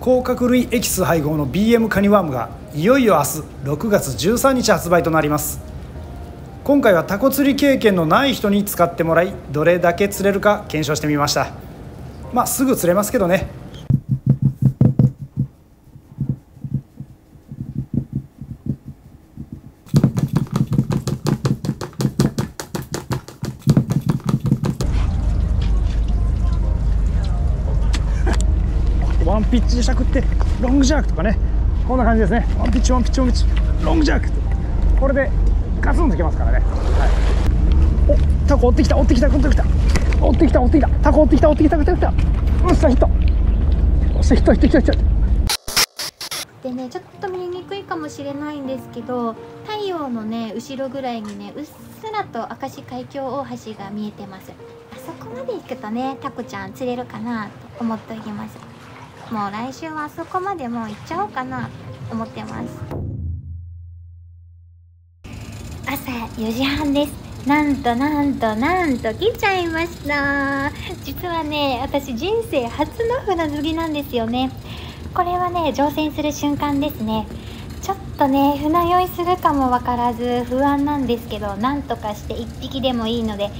甲殻類エキス配合の BM カニワームがいよいよ明日6月13日発売となります。今回はタコ釣り経験のない人に使ってもらいどれだけ釣れるか検証してみました。まあすぐ釣れますけどねワンピッチでしゃくってロングジャークとかね。こんな感じですね。ワンピッチワンピッチワンピッチ。ロングジャーク。これでガツンときますからね、はい、おタコ追ってきた追ってきた追ってきた。追ってきた追ってきた。タコ追ってきた追ってきた追ってきた。よっしゃヒット。よっしゃヒットヒットヒットヒット。でねちょっと見にくいかもしれないんですけど太陽のね後ろぐらいにねうっすらと明石海峡大橋が見えてます。あそこまで行くとねタコちゃん釣れるかなと思っておきます。もう来週はあそこまでもう行っちゃおうかなと思ってます。朝4時半です。なんとなんとなんと来ちゃいました。実はね私人生初の船釣りなんですよね。これはね乗船する瞬間ですね。ちょっとね船酔いするかも分からず不安なんですけどなんとかして1匹でもいいので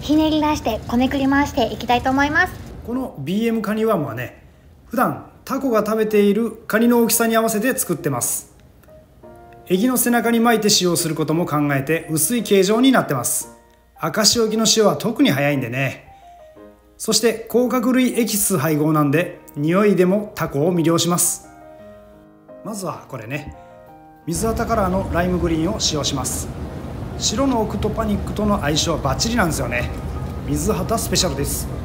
ひねり出してこねくり回していきたいと思います。この BM カニワームはね普段タコが食べているカニの大きさに合わせて作ってます。エギの背中に巻いて使用することも考えて薄い形状になってます。赤潮沖の塩は特に早いんでね。そして甲殻類エキス配合なんで匂いでもタコを魅了します。まずはこれね。水畑カラーのライムグリーンを使用します。白のオクトパニックとの相性はバッチリなんですよね。水畑スペシャルです。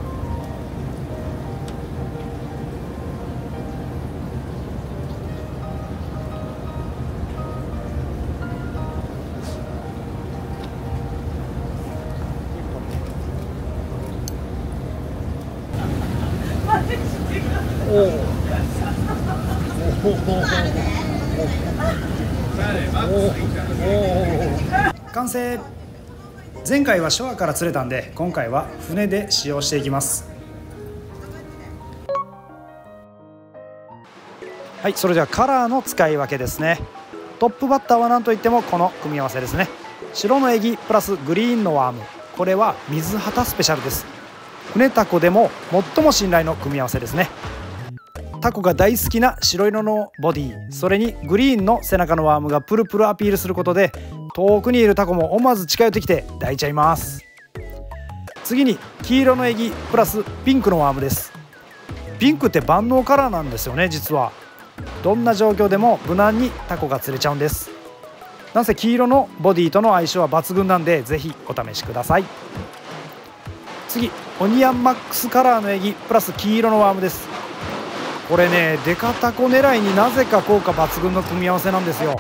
前回はショアから釣れたんで今回は船で使用していきます。はいそれではカラーの使い分けですね。トップバッターは何といってもこの組み合わせですね。白のエギプラスグリーンのワーム。これは水旗スペシャルです。船タコでも最も信頼の組み合わせですね。タコが大好きな白色のボディ。それにグリーンの背中のワームがプルプルアピールすることで遠くにいるタコも思わず近寄ってきて抱いちゃいます。次に黄色のエギプラスピンクのワームです。ピンクって万能カラーなんですよね実は。どんな状況でも無難にタコが釣れちゃうんです。なぜ黄色のボディとの相性は抜群なんでぜひお試しください。次オニアンマックスカラーのエギプラス黄色のワームです。これねデカタコ狙いになぜか効果抜群の組み合わせなんですよ。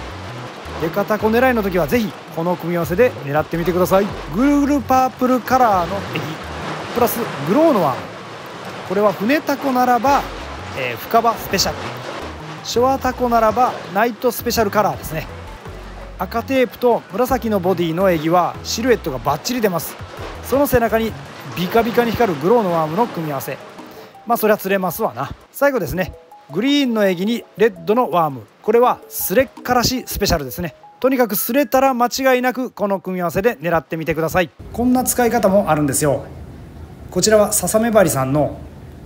デカタコ狙いの時はぜひこの組み合わせで狙ってみてください。グルグルパープルカラーのエギプラスグローのワーム。これは船タコならば、えー、深場スペシャル。ショアタコならばナイトスペシャルカラーですね。赤テープと紫のボディのエギはシルエットがバッチリ出ます。その背中にビカビカに光るグローのワームの組み合わせ。まあそりゃ釣れますわな。最後ですね。グリーンのエギにレッドのワーム。これはスレッからしスペシャルですね。とにかくすれたら間違いなくこの組み合わせで狙ってみてください。こんな使い方もあるんですよ。こちらは笹目針さんの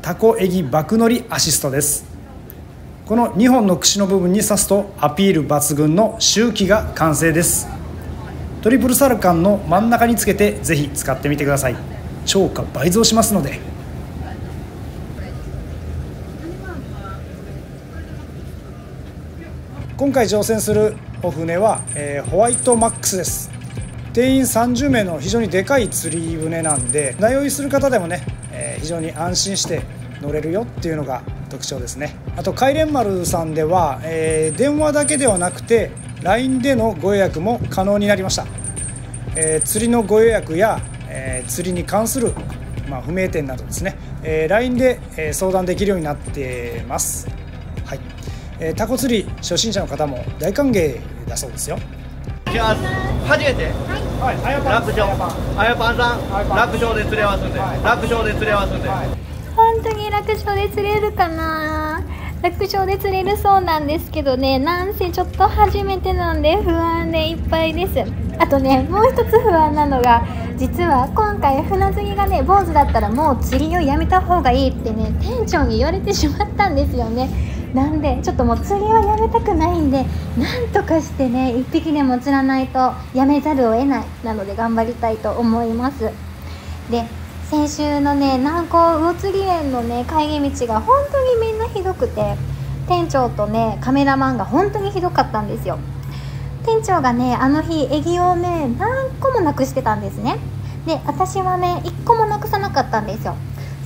タコエギ爆のりアシストです。この2本の串の部分に刺すとアピール抜群の周期が完成です。トリプルサルカンの真ん中につけてぜひ使ってみてください。超過倍増しますので。今回乗船するお船は、えー、ホワイトマックスです。定員30名の非常にでかい釣り船なんで名酔いする方でもね、えー、非常に安心して乗れるよっていうのが特徴ですね。あと海連丸さんでは、えー、電話だけではなくて LINE でのご予約も可能になりました、えー、釣りのご予約や、えー、釣りに関する、まあ、不明点などですね、え、LINE で、え相談できるようになってます。はい。えー、タコ釣り初心者の方も大歓迎だそうですよ。初めて、はい、楽勝。あやぱん。さん楽勝で釣れますんで、はい、楽勝で釣れますんで、はい、本当に楽勝で釣れるかな？楽勝で釣れるそうなんですけどね。なんせちょっと初めてなんで不安でいっぱいです。あとねもう一つ不安なのが実は今回船釣りがね坊主だったらもう釣りをやめた方がいいってね店長に言われてしまったんですよねなんでちょっともう釣りはやめたくないんでなんとかしてね1匹でも釣らないとやめざるを得ないなので頑張りたいと思います。で先週のね南高魚釣り園のね帰り道が本当にみんなひどくて店長とねカメラマンが本当にひどかったんですよ。店長がねあの日エギをね何個もなくしてたんですね。で私はね1個もなくさなかったんですよ。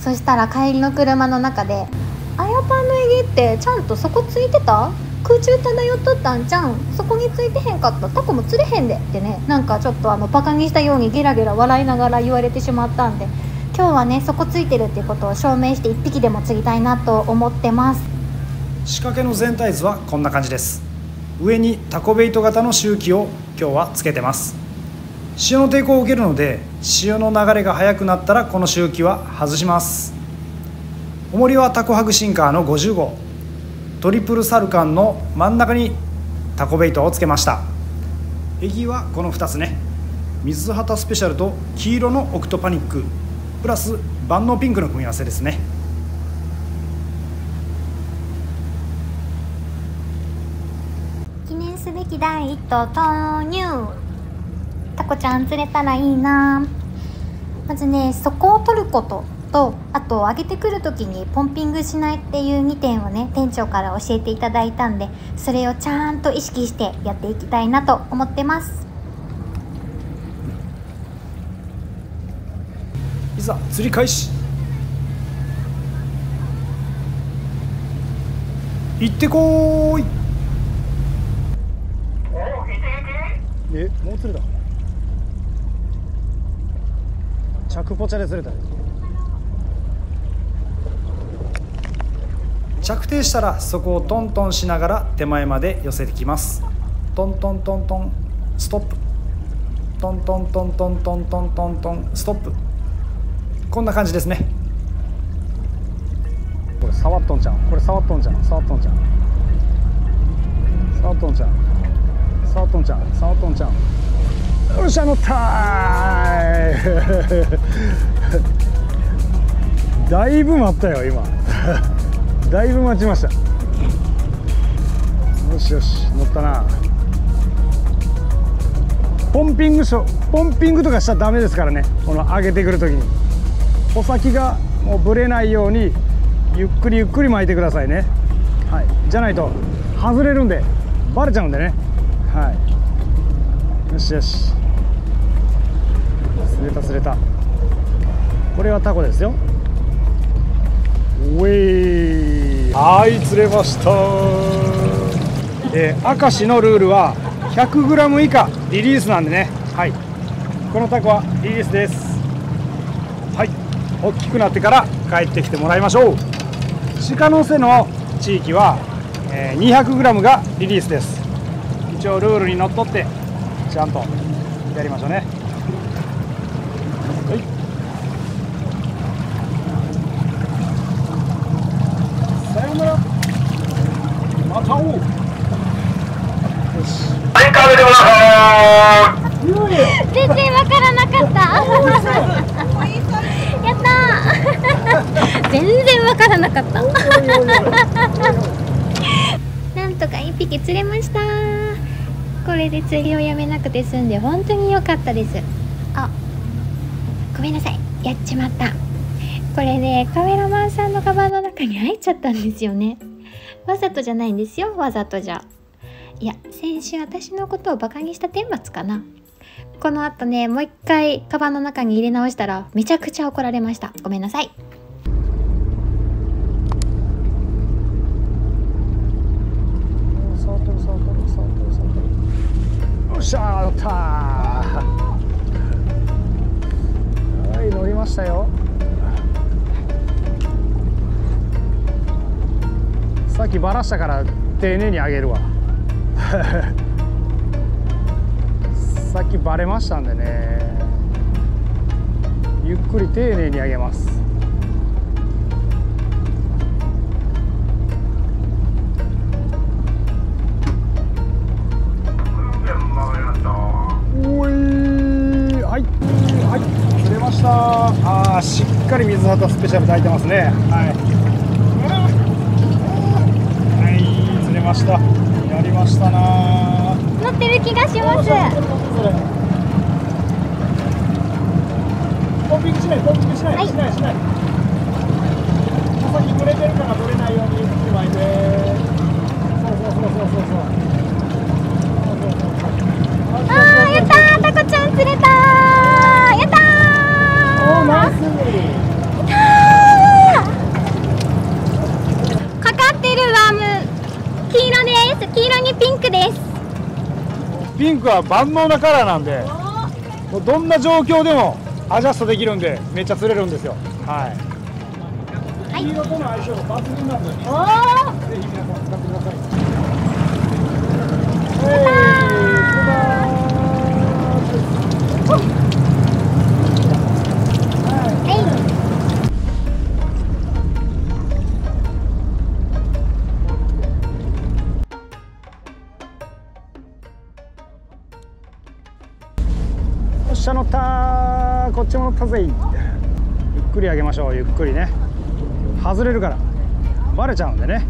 そしたら帰りの車の中で「あやぱんのエギってちゃんとそこついてた空中漂っとったんじゃんそこについてへんかったタコも釣れへんで」ってねなんかちょっとあのバカにしたようにゲラゲラ笑いながら言われてしまったんで今日はねそこついてるっていうことを証明して1匹でも釣りたいなと思ってます仕掛けの全体図はこんな感じです上にタコベイト型の周期を今日はつけてます潮の抵抗を受けるので潮の流れが速くなったらこの周期は外します重りはタコハグシンカーの50号トリプルサルカンの真ん中にタコベイトをつけました。エギはこの2つね。水旗スペシャルと黄色のオクトパニック。プラス万能ピンクの組み合わせですね。記念すべき第一投投入。タコちゃん釣れたらいいな。まずね底を取ること。とあと上げてくる時にポンピングしないっていう2点をね店長から教えていただいたんでそれをちゃんと意識してやっていきたいなと思ってます。いざ釣り開始。行ってこい。えもう釣れた？着ポチャで釣れた。着底したらそこをトントンしながら手前まで寄せてきます。トントントントンストップ。トントントントントントントントンストップ。こんな感じですね。これ触っとんちゃんこれ触っとんちゃん触っとんちゃん触っとんちゃん触っとんちゃん触っとんちゃんよっしゃ乗ったー だいぶ待ったよ今。だいぶ待ちました。よしよし乗ったな。ポンピングしょポンピングとかしちゃダメですからね。この上げてくるときに。穂先がもうぶれないようにゆっくりゆっくり巻いてくださいね。はい。じゃないと外れるんでバレちゃうんでね。はい。よしよし。釣れた釣れた。これはタコですよ。ウェイはい釣れました。えー、明石のルールは 100g 以下リリースなんでね。はい。このタコはリリースです。はい。大きくなってから帰ってきてもらいましょう。鹿の背の地域は、えー、200g がリリースです。一応ルールにのっとってちゃんとやりましょうねはいさようならまた会おうよしはい、食べてください。全然わからなかったやったー全然わからなかった。なんとか一匹釣れました。これで釣りをやめなくて済んで本当に良かったです。あごめんなさい。やっちまった。これねカメラマンさんのカバンの中に入っちゃったんですよね。わざとじゃないんですよ。わざとじゃ。いや先週私のことをバカにした天罰かな。この後ねもう一回カバンの中に入れ直したらめちゃくちゃ怒られました。ごめんなさい。ばらしたから丁寧にあげるわ。さっきバレましたんでね。ゆっくり丁寧にあげます。はい。釣れました。あしっかり水旗スペシャル炊いてますね。はい。ました。やりましたな。乗ってる気がします。ポンピングしないポンピングしない、はい。しないしない。先ぶれてるから取れないようにゆっくり巻いてそうそうそうそうそうそう。あーやったー。タコちゃん釣れたー。やったー。おーナイスかかってるワーム黄色です黄色にピンクですピンクは万能なカラーなんでもうどんな状況でもアジャストできるんでめっちゃ釣れるんですよ。はい、黄色との相性が抜群なんでぜひ皆さん使ってください。よっちも乗ったぜゆっくり上げましょうゆっくりね。外れるからバレちゃうんでね。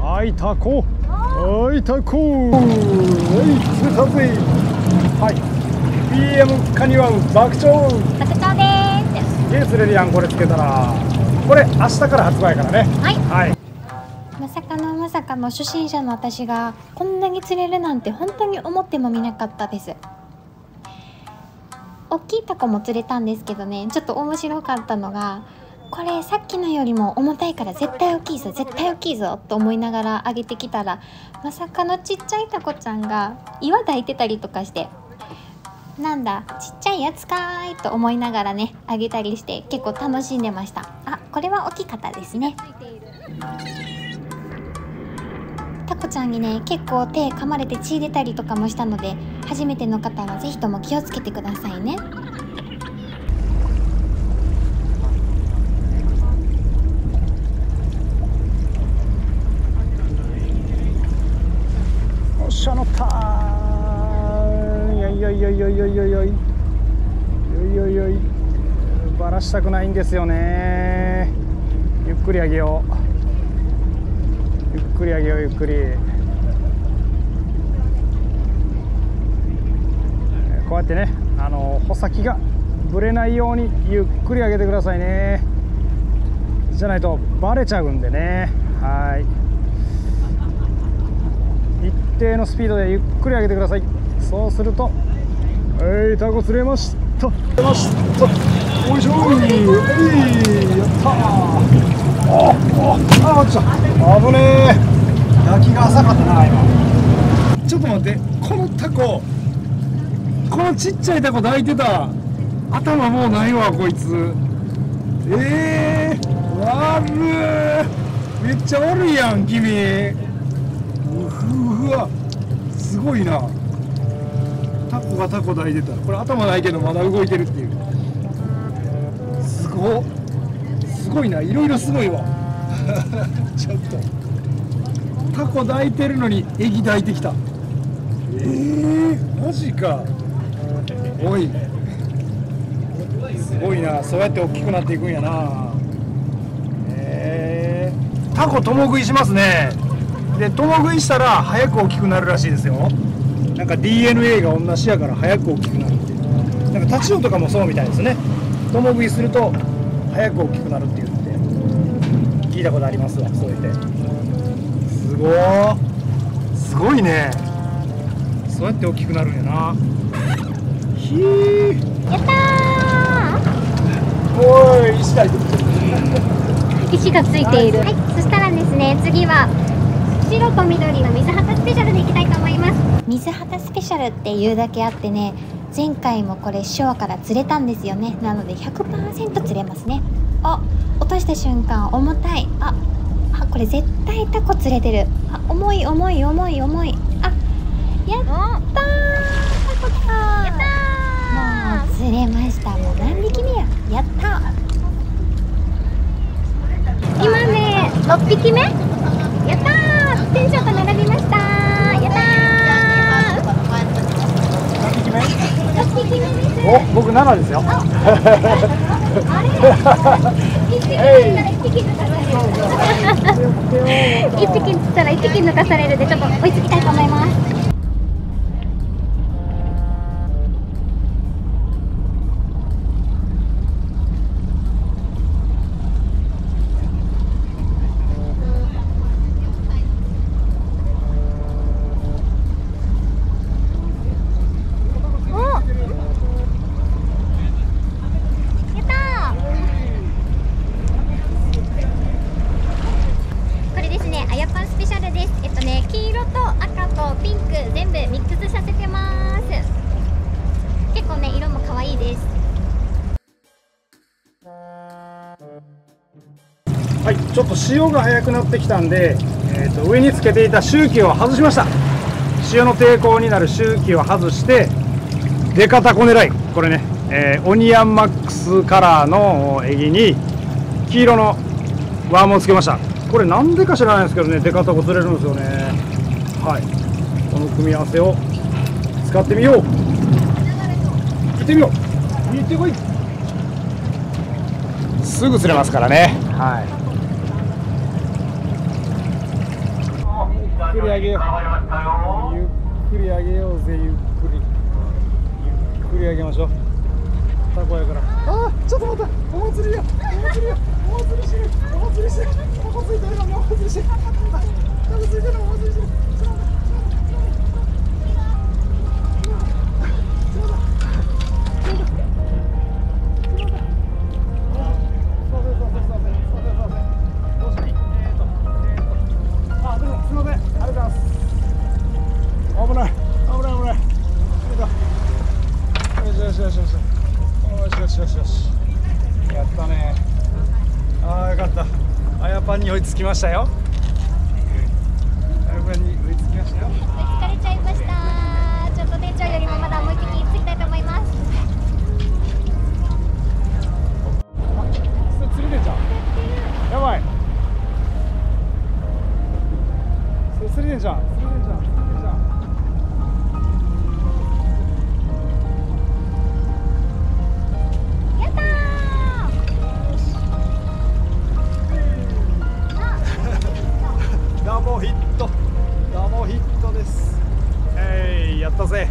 はいタコ。はいタコ。はい釣れたぜはい。PM カニワウ爆鳥特徴です。ゲー釣れるやんこれつけたら。これ明日から発売からね。はい。はいかの初心者の私がこんなに釣れるなんて本当に思ってもみなかったです。大きいタコも釣れたんですけどねちょっと面白かったのがこれさっきのよりも重たいから絶対大きいぞ絶対大きいぞと思いながら上げてきたらまさかのちっちゃいタコちゃんが岩抱いてたりとかしてなんだちっちゃいやつかーいと思いながらね上げたりして結構楽しんでました。あこれは大きかったですね。タコちゃんにね結構手噛まれて血出たりとかもしたので初めての方は是非とも気をつけてくださいね。よっしゃ乗ったーいやいやいやいやいやいやいやいやいバラしたくないんですよねゆっくり上げようっくり上げようゆっくり。こうやってねあの穂先がぶれないようにゆっくり上げてくださいね。じゃないとバレちゃうんでね。はい。一定のスピードでゆっくり上げてください。そうするとはいタコ釣れました。釣れました。おいしょい。やったあ落ちた危ねえ。焼きが浅かったな今ちょっと待ってこのタコこのちっちゃいタコ抱いてた。頭もうないわこいつ。ええー、悪ーめっちゃ悪いやん君。うふうわ。すごいな。タコがタコ抱いてたこれ頭ないけどまだ動いてる。っていうすごっ。すごいな。いろいろすごいわ。ちょっと。タコ抱いてるのにエギ抱いてきた。えー、マジか。おい。すごいな。そうやって大きくなっていくんやな。えー、タコ共食いしますね。で共食いしたら早く大きくなるらしいですよ。なんか DNA が同じやから早く大きくなるっていう。なんかタチウオとかもそうみたいですね。共食いすると早く大きくなるって言って聞いたことありますわそう言って。すごー。すごいね。そうやって大きくなるんやな。ひー。やったおい石台ー石がついている。はい。そしたらですね次は白と緑の水旗スペシャルでいきたいと思います。水旗スペシャルっていうだけあってね前回もこれショアから釣れたんですよね。なので100%釣れますね。あ落とした瞬間重たい。ああこれ絶対タコ釣れてる。あ重い重い重い重い。あやったータコだやったもう釣れました。もう何匹目ややった今ね6匹目。やったー。テンションと並びました。やったー。お僕7ですよ。一匹釣ったら一匹抜かされるでちょっと追いつきたいと思います。潮が速くなってきたんで、えーと、上につけていた周期を外しました。潮の抵抗になる周期を外して出方コ狙い。これね、えー、オニアンマックスカラーのエギに黄色のワームをつけました。これなんでか知らないんですけどね出方がずれるんですよね。はい。この組み合わせを使ってみよう。行ってみよう。行ってこいすぐ釣れますからね。はいり上げよう。ゆっくり上げようぜゆっくり。ゆっくり上げましょう。タコやから。あちょっと待ってお祭りや。お祭りや。お祭りしてる。お祭りしてる。タコついてるお祭りしてる。タコついてるお祭りしてる 왔어요? ヒット。ダもヒットです。えいやったぜ。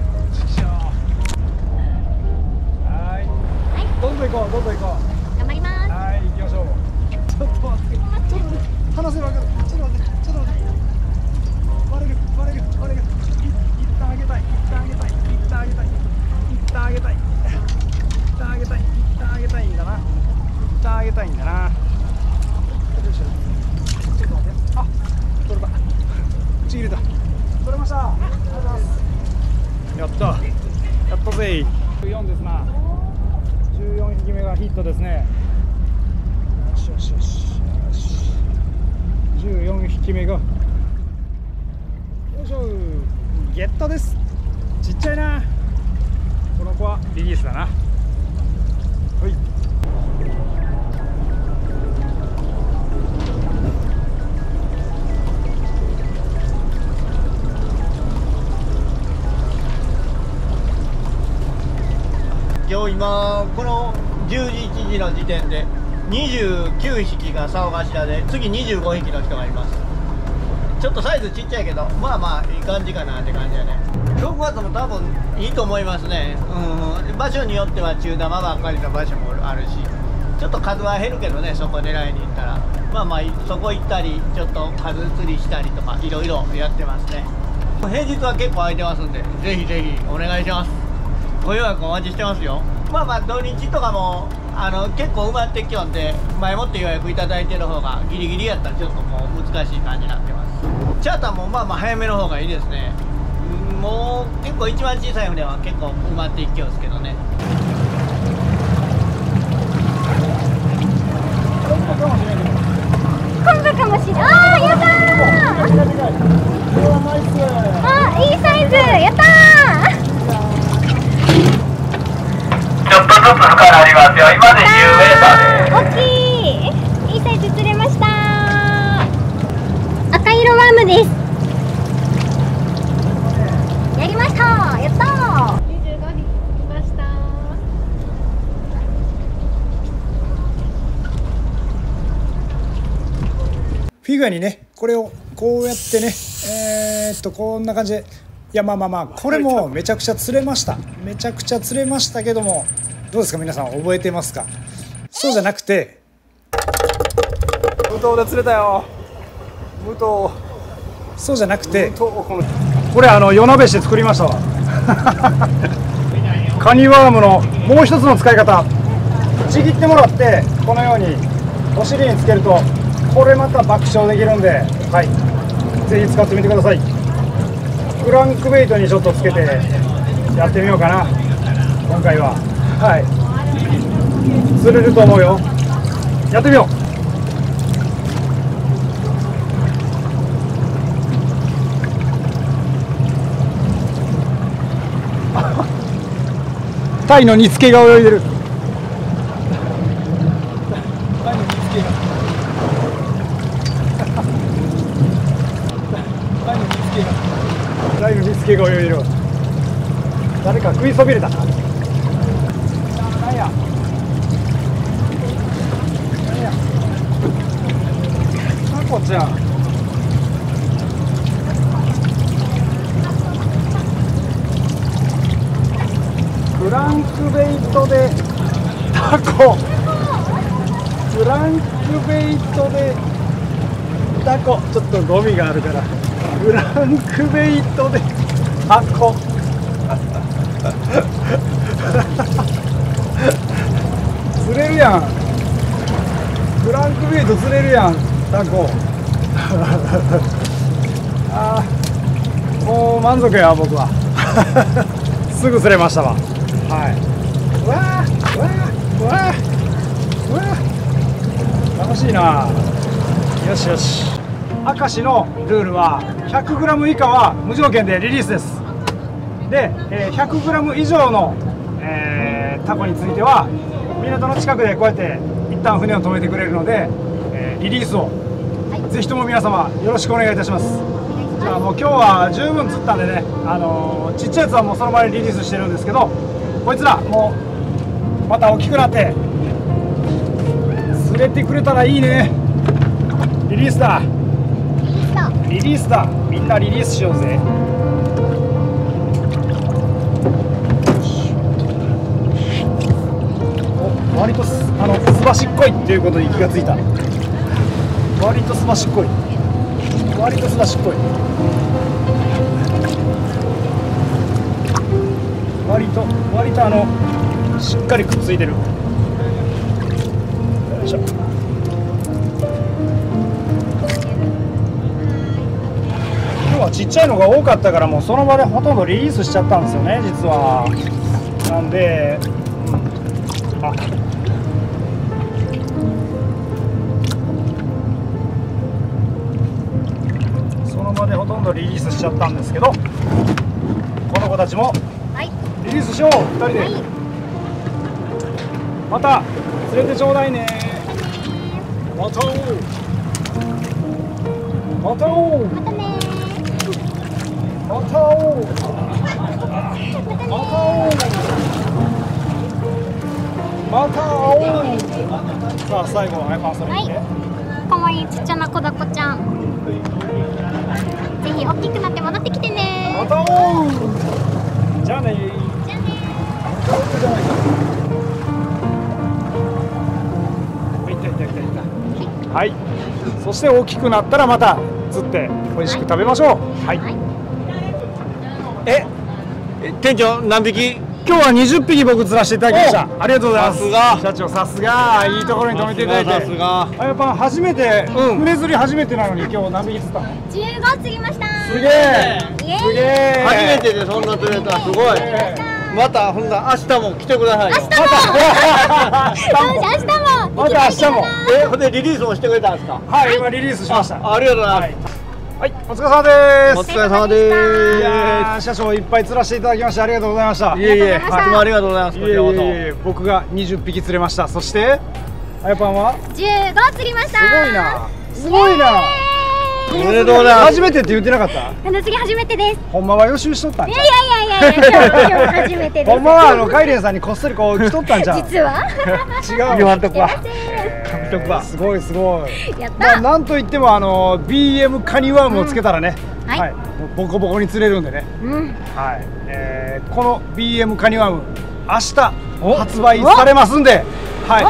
時の時点で29匹が竿頭で次25匹の人がいます。ちょっとサイズちっちゃいけどまあまあいい感じかなって感じやね。6月も多分いいと思いますね。うん。場所によっては中玉ばっかりの場所もあるしちょっと数は減るけどねそこ狙いに行ったら。まあまあそこ行ったりちょっと数釣りしたりとかいろいろやってますね。平日は結構空いてますんでぜひぜひお願いします。ご予約お待ちしてますよ。まあまあ土日とかもあの結構埋まってきよんで前もって予約いただいてる方がギリギリやったらちょっともう難しい感じになってます。チャーターもまあまあ早めの方がいいですね。もう結構一番小さい船は結構埋まっていきようですけどね。今度かもしれない。ああやったー。あいいサイズ。やったずつ深なりますよ。今で10メーターで大きい。いいサイズ釣れました。赤色ワームです。やりました。やった。25匹来ました。フィギュアにねこれをこうやってねえー、っとこんな感じで。いやまあまあまあこれもめちゃくちゃ釣れました。めちゃくちゃ釣れましたけどもどうですか皆さん覚えてますか？そうじゃなくて無糖で釣れたよ。無糖そうじゃなくてこれあの夜鍋して作りましたわ。カニワームのもう一つの使い方。ちぎってもらってこのようにお尻につけるとこれまた爆笑できるんではい。ぜひ使ってみてください。クランクベイトにちょっとつけてやってみようかな。今回ははい。釣れると思うよ。やってみよう。タイの煮付けが泳いでる。タイの煮付けが。タイの煮付けが。タイの煮付けが。泳いでる。誰か食いそびれたな。ちゃんクランクベイトでタコ。クランクベイトでタコ。ちょっとゴミがあるからクランクベイトでタコ釣れるやんクランクベイト釣れるやんタコ あーもう満足や僕は すぐ釣れましたわはい。わあ、わあ、わあ、わあ。楽しいな。よしよし。明石のルールは 100g 以下は無条件でリリースです。で、えー 100g 以上の、えータコについては港の近くでこうやって一旦船を止めてくれるので、えーリリースを、ぜひとも皆様よろしくお願いいたします。じゃあもう今日は十分釣ったんでね、あのーちっちゃいやつはもうその場でリリースしてるんですけどこいつらもうまた大きくなって釣れてくれたらいいね。リリースだ。リリースだ。みんなリリースしようぜ割とすあのすばしっこいっていうことに気がついた。割とすばしっこい。割とすばしっこい。割と割とあのしっかりくっついてる。よいしょ。今日はちっちゃいのが多かったからもうその場でほとんどリリースしちゃったんですよね実は。なんで、の場でほとんどリリースしちゃったんですけどこの子たちもはい。リリースしよう2人で、はい。また連れてちょうだいね。またおうまたおう。またねまたおう。またおう。また会おう。さあ最後は早川遊びにね、かわいいちっちゃな子だこちゃん。ぜひ大きくなって戻ってきてね。また会おう。じゃあね。じゃあねじゃない。はい。そして大きくなったらまた釣って美味しく食べましょう。はい、はい。ええ店長何匹？今日は20匹僕釣らせていただきました。ありがとうございます。さすが。社長さすが。いいところに止めていただいて。さすがあやっぱ初めて、うん。船釣り初めてなのに今日何匹釣った。の15釣りました。すげえ。すげえ。初めてでそんな釣れた。すごい。またほんなら明日も来てくださいよ。明日も。明日も。また明日も。えほんでリリースもしてくれたんですか？はい今リリースしました。あありがとうございます、はい、お疲れ様です。お疲れ様でいやー社長いっぱい釣らせていただきましてありがとうございました。すいえいえとうございましたいつもありがとうございますいえいえ僕が20匹釣れました。そしてあやぱんは？15釣りました。すごいな。すごいな。おめでとうございます。初めてって言ってなかった？船釣り初めてです。ほんまは予習しとったんいちやゃいやいやいやいや今日初めてです。う ほんまはあのカイレンさんにこっそりこう来とったんちゃう 実は。違う言わんとこはすいません食パンすごいすごい。やっまあ、たなんといってもあの BM カニワームをつけたらね、うん。はい。もうボコボコに釣れるんでね、うん。はい。えーこの BM カニワーム明日お？発売されますんで、はい、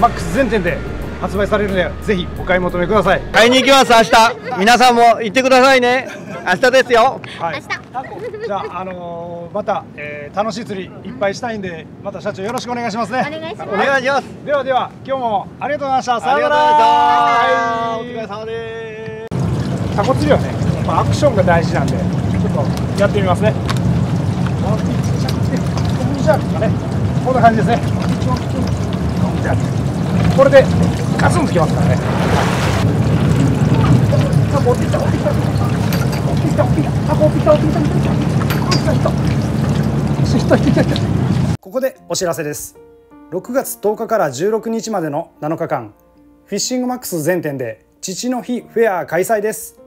マックス全店で発売されるのでぜひお買い求めください。買いに行きます明日。皆さんも行ってくださいね明日ですよはい明、日じゃあ、あのーまた、えー楽しい釣りいっぱいしたいんでまた社長よろしくお願いしますね。お願いしますお願いしますではでは今日もありがとうございました。さようなありがとうら。ございましたお疲れ様ですタコ釣りはね、まあ、アクションが大事なんで、ちょっとやってみますね。ワンピッチジャックで、コムジャークとかね、こんな感じですね。ワンャーク。これでガツンときますからね。タコ追ってきた、追ってきた、ここでお知らせです6月10日から16日までの7日間フィッシングマックス全店で父の日フェア開催です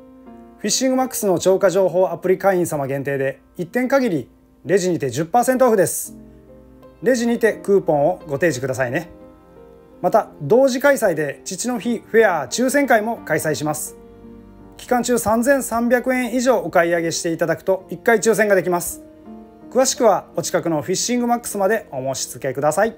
フィッシングマックスの超過情報アプリ会員様限定で1点限りレジにて10%オフですレジにてクーポンをご提示くださいねまた同時開催で父の日フェア抽選会も開催します期間中3300円以上お買い上げしていただくと1回抽選ができます。詳しくはお近くのフィッシングマックスまでお申し付けください。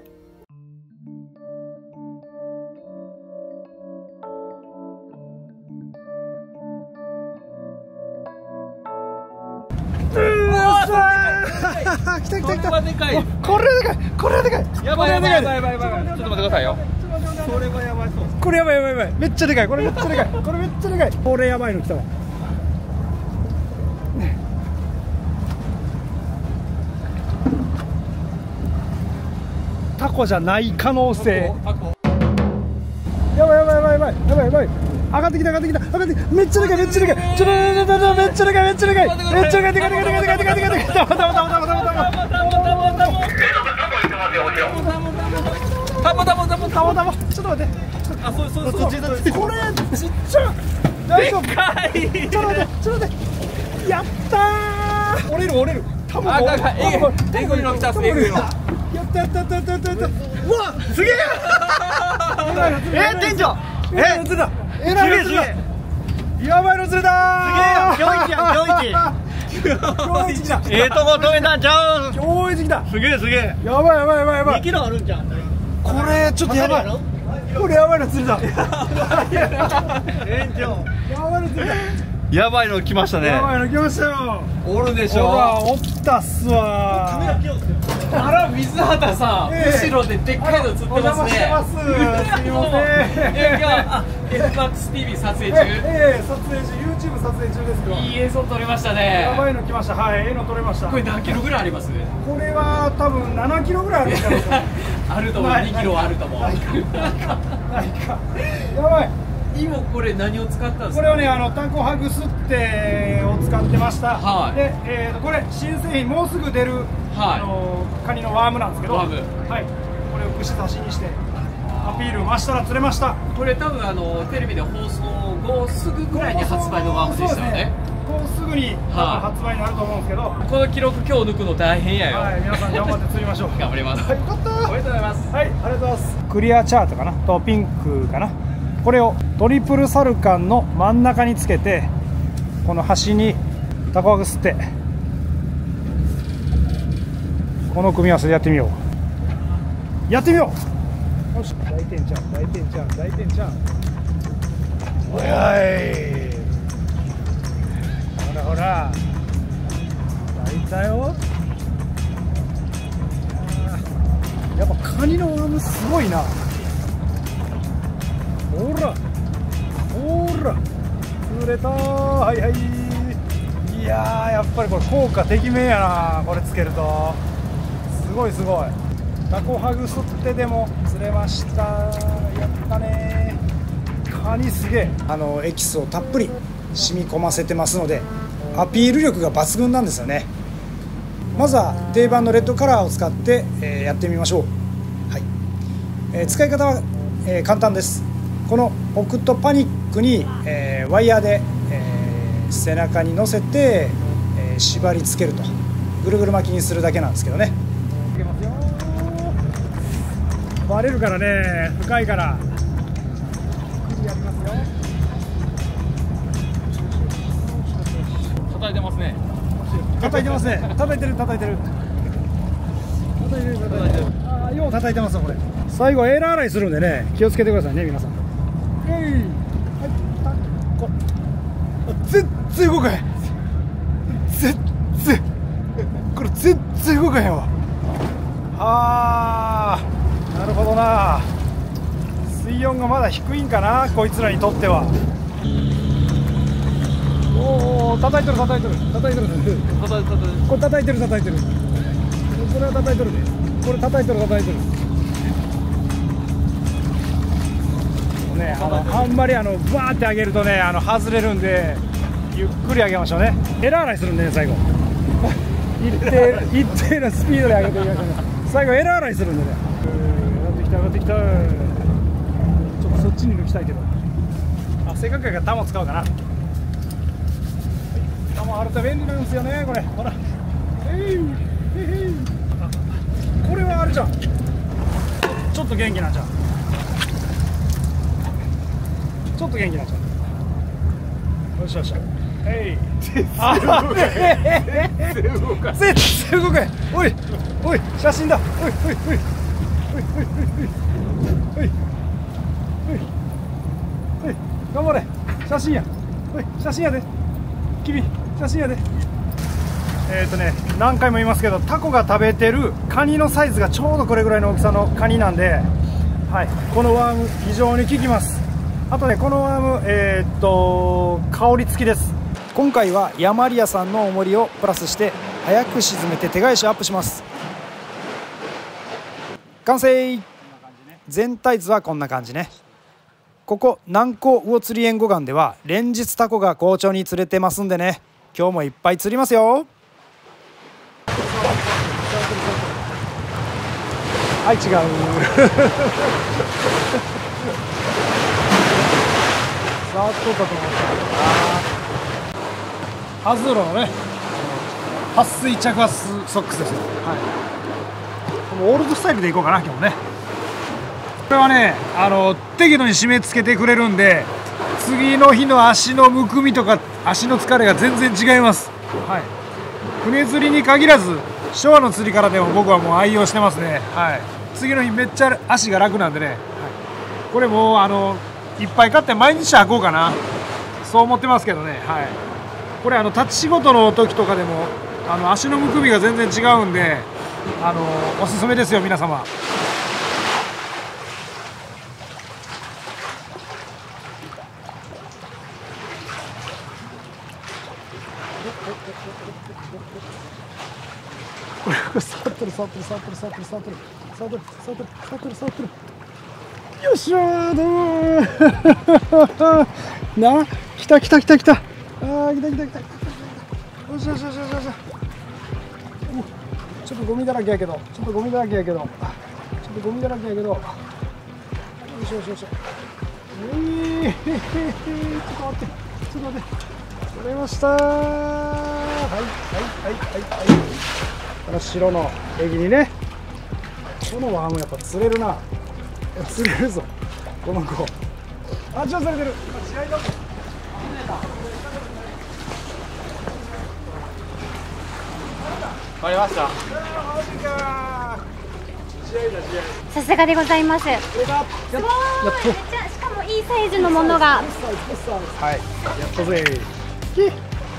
来た来た来た。はでかいこれはでかい。これはでかい。やばいやばいやばいやばい。ちょっと待ってくださいよこれはやばいそう。これやばいやばいやばい。めっちゃでかい。これめっちゃでかい。これめっちゃでかい。これやばいの来たわ。タコじゃない可能性。やばいやばいやばいやばいやばいやばい。上がってきた上がってきた上がってきためっちゃでかいめっちゃでかいちょっと待って待ってめっちゃでかいめっちゃでかいめっちゃでかいでかいでかいでかいでかいでかいでかいでかいでかいタモタモタモタモタモタモタモタモタモタモタモちょっと待ってあそうそうそうこれちっちゃ大丈夫かいちょっと待って。ちょっと待ってやったー折れる折れるタモあかんあかえぐえぐいの来たっすえぐいのやったやったやったやったやったやったうわすげええ店長えらいの釣れたえらいの釣れたやばいの釣れたすげえよ今日一や今日一今日一来たええとこ止めたんちゃう今日一来たすげえすげえやばいやばいやばいやばい2キロあるんじゃんこれちょっとやばい。これやばいの釣れた。やばいの釣れたやばいの来ましたね。やばいの来ましたよ。おるでしほらょおったっすわ。あら水畑さんええ。後ろででっかいの釣ってますね。お邪魔してます。すいません。え今日あ FMAXTV 撮影え中え撮影中。YouTube 撮影中ですけど。いい映像撮れましたやばねいの来ました。はいええの撮れました。これ何キロぐらいあります？これは多分7キロぐらいあるんじゃないですか。あると思う。2キロあると思う。ないか。ないか。やばい。今これ何を使ったんですか？これはねあのタコハグスってを使ってました、はい。で、えーとこれ新製品もうすぐ出る、はい。あのカニのワームなんですけど。ワーム。はい。これを串刺しにしてアピールましたら釣れましたこれ多分あのテレビで放送後すぐぐらいに発売のワームでしたよねもうすぐに、はい発売になると思うんですけどはこの記録今日抜くの大変やよ、い皆さん頑張って釣りましょう 頑張りますはいよかったおめでとうございますはい、ありがとうございます。クリアチャートかな？とピンクかな？これをトリプルサルカンの真ん中につけて、この端にタコハグ吸って、この組み合わせでやってみよう。やってみよう。よし、大天ちゃん、大天ちゃん、大天ちゃん。おいおい。ほら。ほら。大いたよ。やっぱカニのワームすごいな。ほら。ほら。釣れた。はいはい。いやーやっぱりこれ効果てきめんやなこれつけると。すごいすごい。タコハグ吸ってでも釣れました。やったね。カニすげえ。あのエキスをたっぷり。染み込ませてますのでアピール力が抜群なんですよね。まずは定番のレッドカラーを使って、えーやってみましょう、はい。えー使い方は、えー簡単です。このオクトパニックに、えーワイヤーで、えー背中に乗せて、えー縛り付けると。ぐるぐる巻きにするだけなんですけどね。バレるからね。深いから。叩いてますね。叩いてる叩いてる。叩いてる叩いてる。ああよう叩いてますこれ。最後エラー洗いするんでね気をつけてくださいね皆さん。えい。はい。たこあ全然動かへん。全然。これ全然動かへんわ。あなるほどな。水温がまだ低いんかなこいつらにとっては。おお叩いてる叩いてる叩いてるこれ叩いてる叩いてるこれは叩いてるこれ叩いてる叩いてるねあのあんまりあのバーって上げるとねあの外れるんでゆっくり上げましょうねエラー洗いするんでね最後一定一定のスピードで上げていきましょうね最後エラー洗いするんでね上がってきた上がってきたちょっとそっちに抜きたいけどあせっかくやからタモ使うかなあると便利なんですよねこれ。ほら。いいこれはあれじゃん。ちょっと元気なんじゃん。ちょっと元気なんじゃん。よしよし。えい。全然動かない。全然動かない。おい。おい。写真だ。おいおいおいおいおい。おい。おい。頑張れ。写真や。おい写真やで。君。写真やで。えっ、ー、とね何回も言いますけどタコが食べてるカニのサイズがちょうどこれぐらいの大きさのカニなんで、はい、このワーム非常に効きます。あとねこのワームえー、っと香り付きです。今回はヤマリアさんの重りをプラスして早く沈めて手返しアップします。完成。全体図はこんな感じね。ここ南高魚釣り園護岸では連日タコが好調に釣れてますんでね。今日もいっぱい釣りますよ。はい違う。触っとったと思った。ハズーロのね撥水着圧ソックスですよはい。このオールドスタイルでいこうかな今日もね。これはねあの適度に締め付けてくれるんで次の日の足のむくみとか足の疲れが全然違います。はい。船釣りに限らず昭和の釣りからでも僕はもう愛用してますね。はい。次の日めっちゃ足が楽なんでね、はい、これもうあのいっぱい買って毎日履こうかな。そう思ってますけどね。はい。これあの立ち仕事の時とかでもあの足のむくみが全然違うんであのおすすめですよ皆様触ってる触ってる触ってる触ってる触ってる触ってる触ってる触ってるよっし。ゃーどうもな来た来た来た。来たあー来た。来た来たよしよし。よしよしよし。ちょっとゴミだらけやけどちょっとゴミだらけやけどちょっとゴミだらけやけどよしよしよし。えー、ちょっと待って。ちょっと待って取れましたはいはいはいはいはいこの白のエギにねこのワームやっぱ釣れるな釣れるぞこの子あちょっ釣れてる試合だもんわかりましたさすがでございますすごいめっちゃしかもいいサイズのものがはいやったぜひ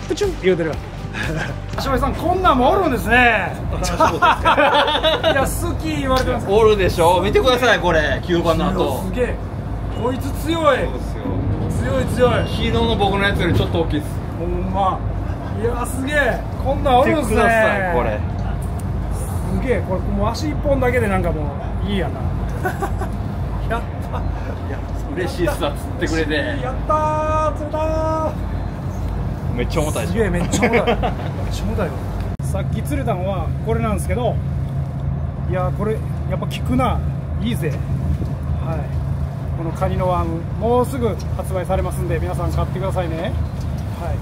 プチュン言うてるわ 橋本さんこんなんもおるんですね。いや好き言われてます。おるでしょ。見てくださいこれ。9番の後。すげえ。こいつ強い。強い強い。昨日の僕のやつよりちょっと大きいです。ほんま。いやすげえ。こんなんおるんすね。見てくださいこれ。すげえ。これもう足一本だけでなんかもういいやな。やった。嬉しいっすわ釣ってくれて。やったー釣れたーめっちゃ重たいすげえめっちゃ重たい。めっちゃ重たいよ。さっき釣れたのはこれなんですけどいやこれやっぱ効くな。いいぜ。はい。このカニのワームもうすぐ発売されますんで皆さん買ってくださいね。はい。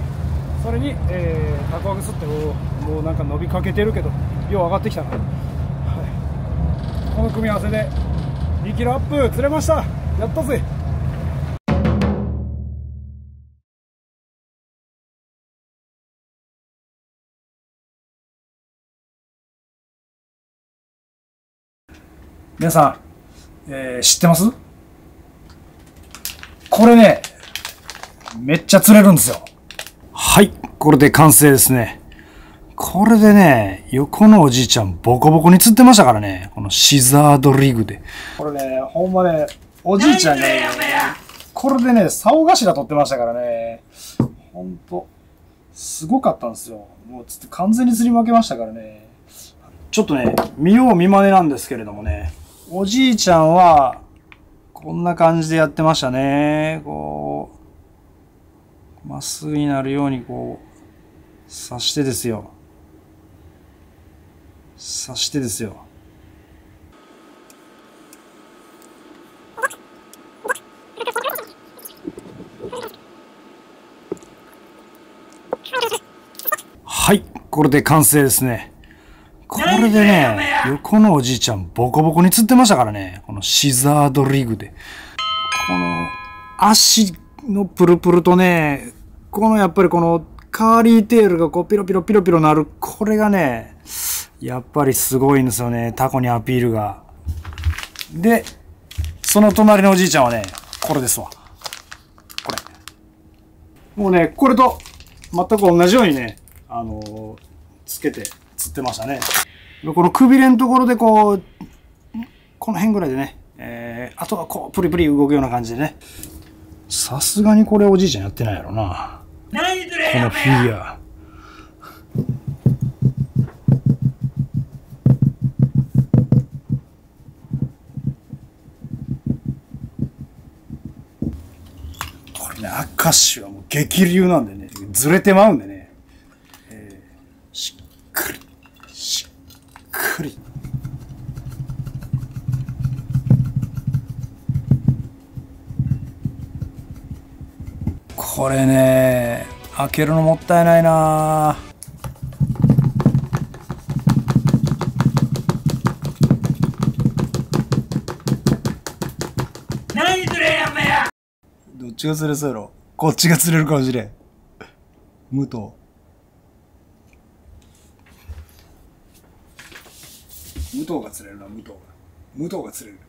それに、えー、タコワグスってもうなんか伸びかけてるけどよう上がってきたな、はい、この組み合わせで2キロアップ釣れました。やったぜ。皆さん、えー知ってます？これね、めっちゃ釣れるんですよ。はい、これで完成ですね。これでね、横のおじいちゃんボコボコに釣ってましたからね。このシザードリグで。これね、ほんまね、おじいちゃんね、これでね、竿頭取ってましたからね。ほんと、すごかったんですよ。もうつって完全に釣り負けましたからね。ちょっとね、見よう見まねなんですけれどもね、おじいちゃんは、こんな感じでやってましたね。こう、まっすぐになるようにこう、刺してですよ。刺してですよ。はい、これで完成ですね。これでね、横のおじいちゃんボコボコに釣ってましたからね。このシザードリグで。この足のプルプルとね、このやっぱりこのカーリーテールがこうピロピロピロピロなる、これがね、やっぱりすごいんですよね。タコにアピールが。で、その隣のおじいちゃんはね、これですわ。これ。もうね、これと全く同じようにね、あのーつけて釣ってましたね。でこのくびれのところでこう、この辺ぐらいでね、えー、あとはこう、プリプリ動くような感じでね。さすがにこれおじいちゃんやってないやろな。このフィギュア。これね、アカッシュはもう激流なんでね、ずれてまうんでね、えーしっくり、しっくり。これね、開けるのもったいないなどっちが釣れそうやろこっちが釣れるかもしれん。武藤。武藤が釣れるな、武藤が。武藤が釣れる。